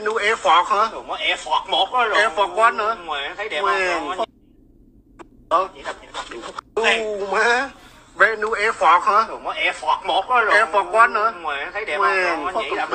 Nu Air Force hả? Rồi mới Air Force 1 đó rồi Air Force One hả? Mẹ thấy đẹp không? Ờ. Vậy đập, vậy đập, đừng có- U Ê, má. Brand new Air Force hả? Rồi mới Air Force 1 đó rồi Air Force One hả? Mẹ thấy đẹp không? Vậy the đập.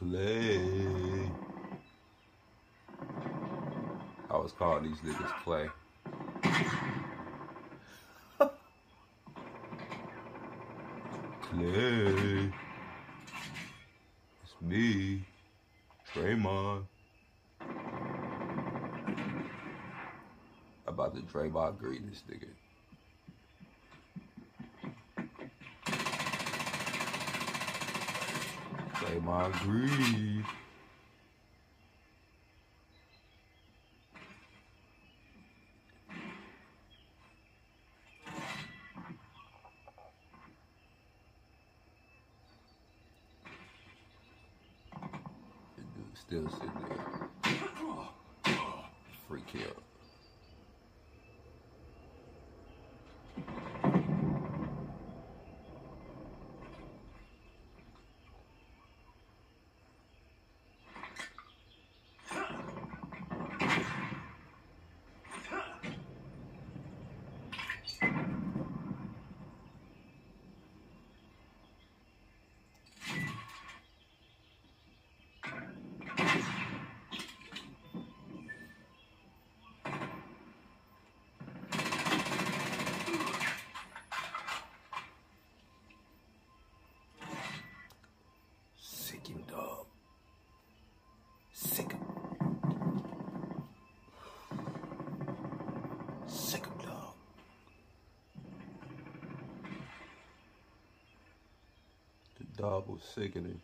Clay. I was calling these niggas Clay. Clay. It's me, Draymond. About to Draymond Green this nigga. The dude still sitting there. Free kill. Was sickening.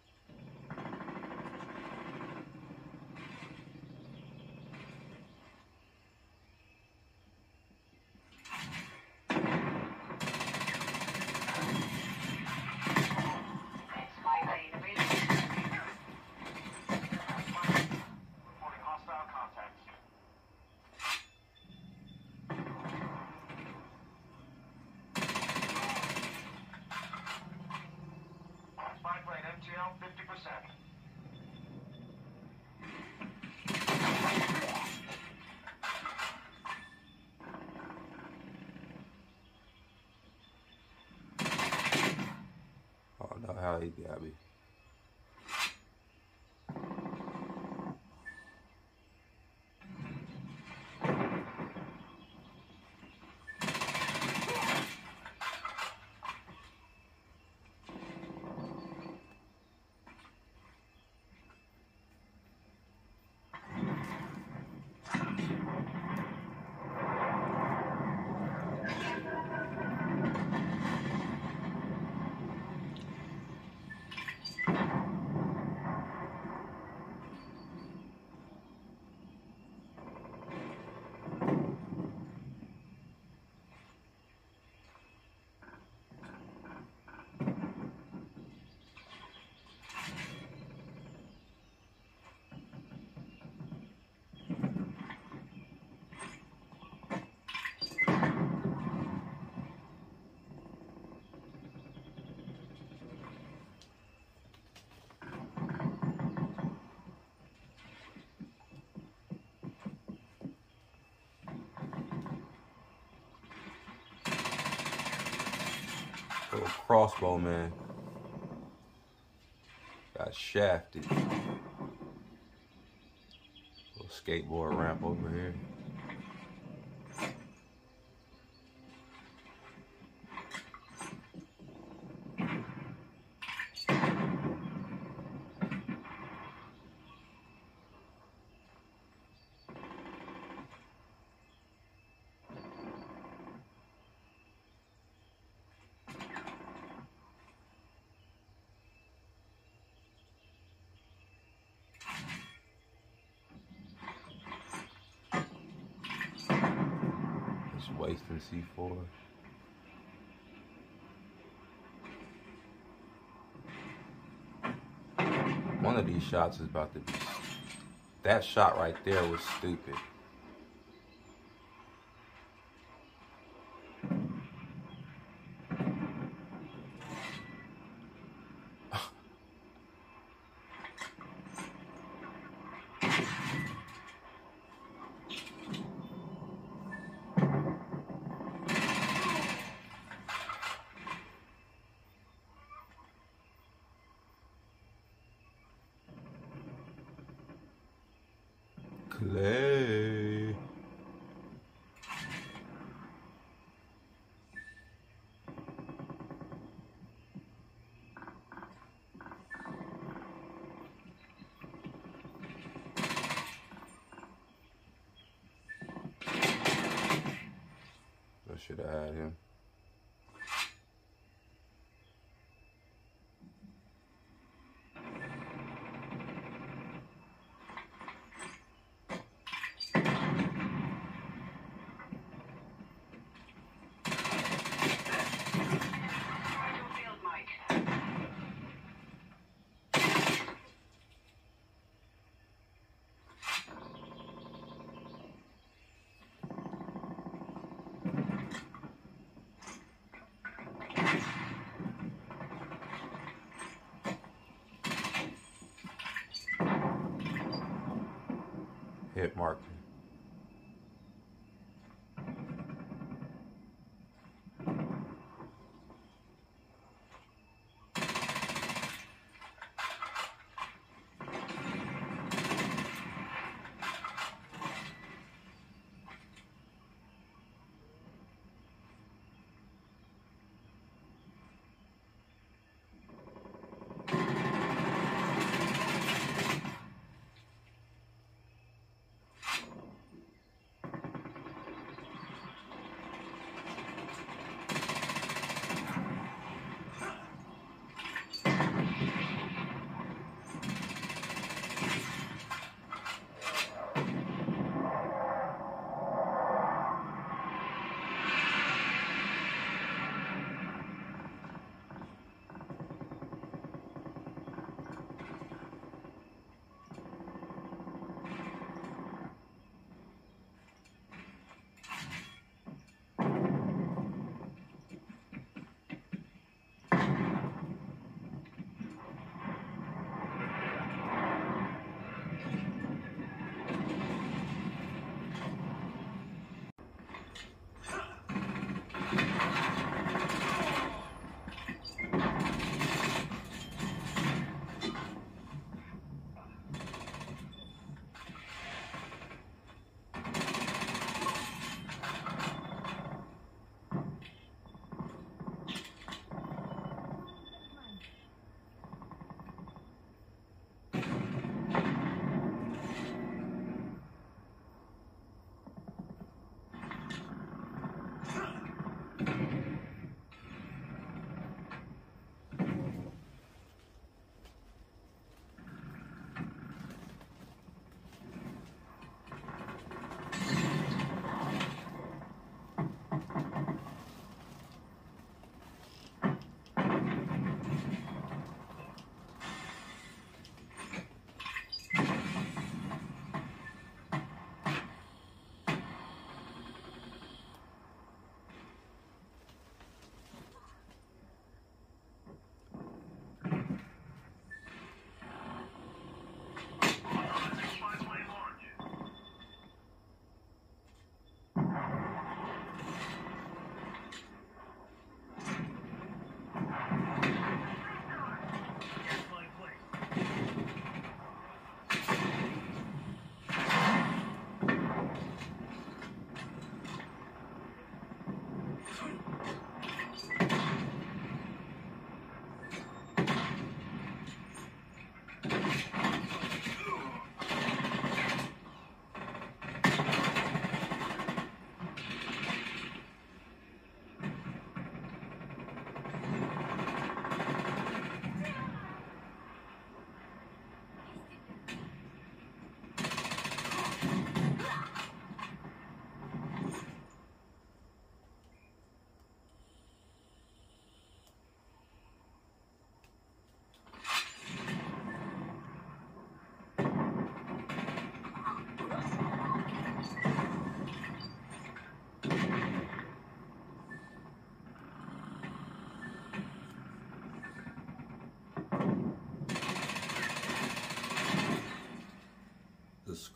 ရေးပြပေး Little crossbow man. Got shafted. Little skateboard ramp over here. Wasting C4. One of these shots is about to be. That shot right there was stupid. Clay. I should have had him. Hit marker.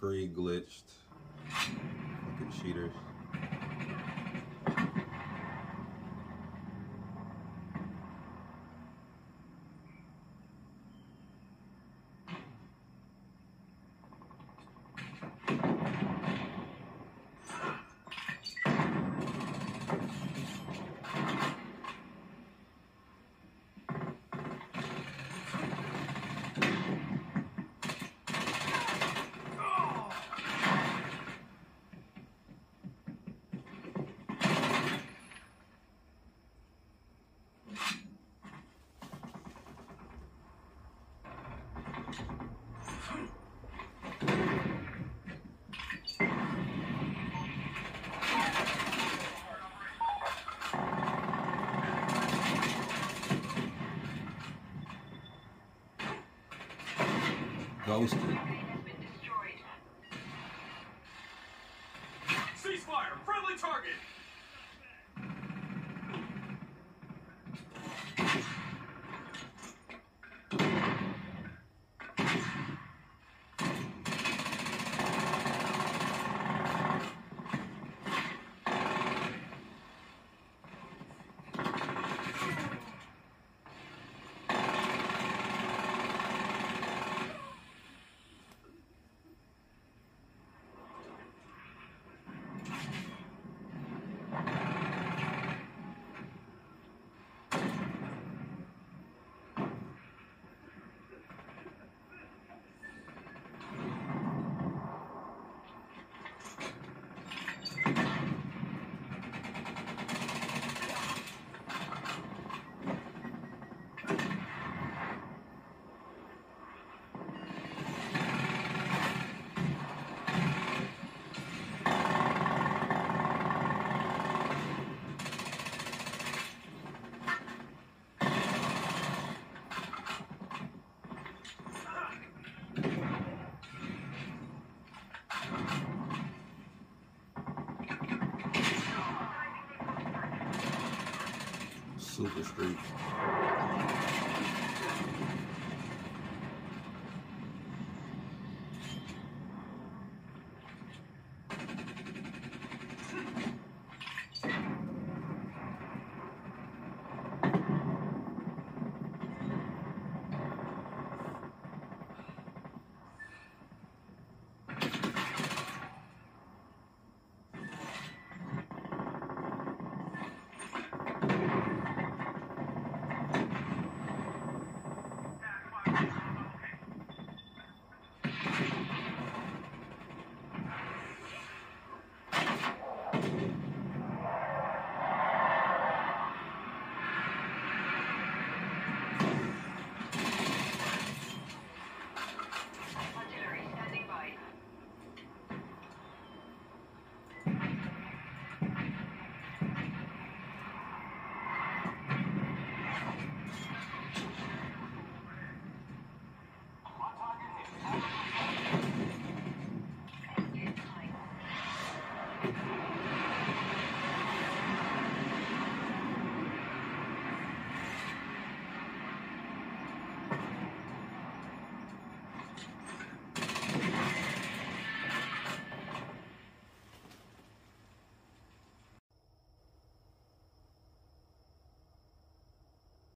Screen glitched. Fucking cheaters. Ghosted. Super Street.